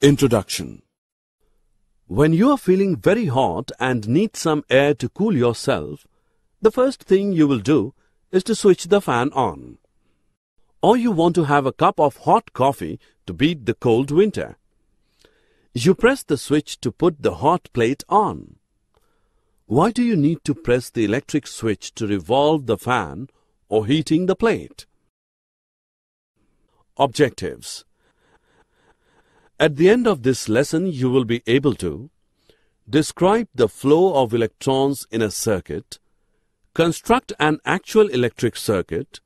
Introduction When you are feeling very hot and need some air to cool yourself, the first thing you will do is to switch the fan on. Or you want to have a cup of hot coffee to beat the cold winter. You press the switch to put the hot plate on. Why do you need to press the electric switch to revolve the fan or heating the plate? Objectives At the end of this lesson, you will be able to describe the flow of electrons in a circuit, construct an actual electric circuit,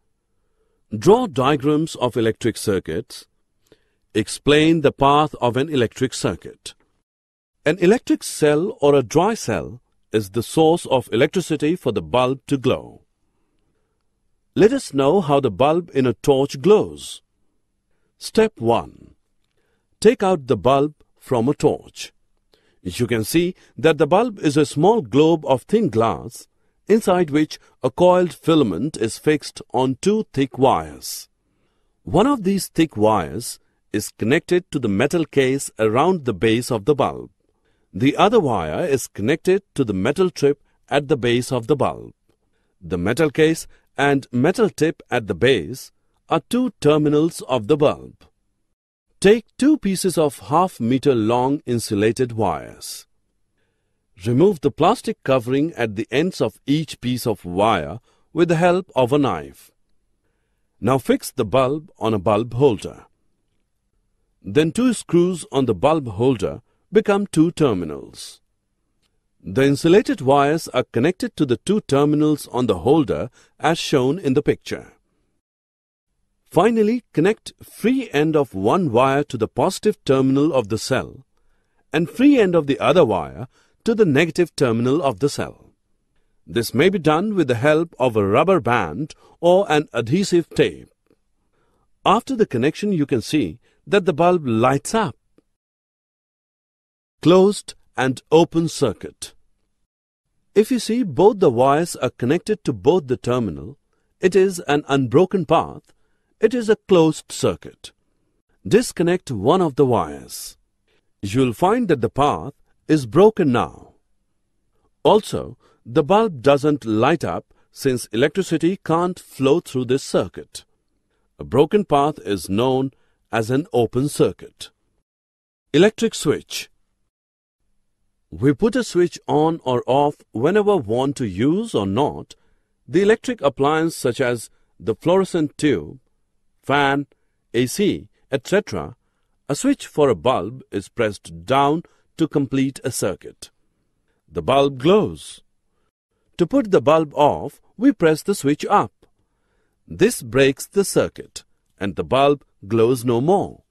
draw diagrams of electric circuits, explain the path of an electric circuit. An electric cell or a dry cell is the source of electricity for the bulb to glow. Let us know how the bulb in a torch glows. Step 1. Take out the bulb from a torch. You can see that the bulb is a small globe of thin glass inside which a coiled filament is fixed on two thick wires. One of these thick wires is connected to the metal case around the base of the bulb. The other wire is connected to the metal tip at the base of the bulb. The metal case and metal tip at the base are two terminals of the bulb. Take two pieces of half meter long insulated wires. Remove the plastic covering at the ends of each piece of wire with the help of a knife. Now fix the bulb on a bulb holder. Then two screws on the bulb holder become two terminals. The insulated wires are connected to the two terminals on the holder as shown in the picture. Finally, connect free end of one wire to the positive terminal of the cell and free end of the other wire to the negative terminal of the cell. This may be done with the help of a rubber band or an adhesive tape. After the connection you can see that the bulb lights up. Closed and open circuit. If you see both the wires are connected to both the terminal, it is an unbroken path, it is a closed circuit. Disconnect one of the wires. You will find that the path is broken now. Also, the bulb doesn't light up since electricity can't flow through this circuit. A broken path is known as an open circuit. Electric switch. We put a switch on or off whenever want to use or not the electric appliance such as the fluorescent tube, fan, AC, etc. A switch for a bulb is pressed down to complete a circuit. The bulb glows. To put the bulb off, we press the switch up. This breaks the circuit and the bulb glows no more.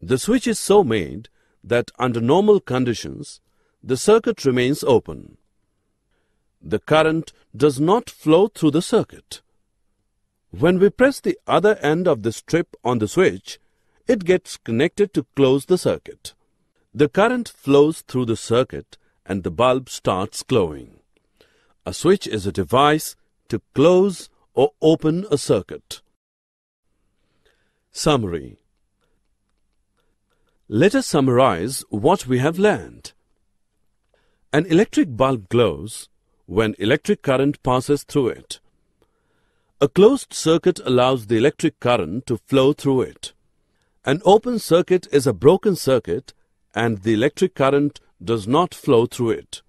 The switch is so made that under normal conditions, the circuit remains open. The current does not flow through the circuit. When we press the other end of the strip on the switch, it gets connected to close the circuit. The current flows through the circuit and the bulb starts glowing. A switch is a device to close or open a circuit. Summary Let us summarize what we have learned. An electric bulb glows when electric current passes through it. A closed circuit allows the electric current to flow through it. An open circuit is a broken circuit and the electric current does not flow through it.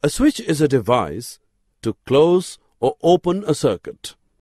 A switch is a device to close or open a circuit.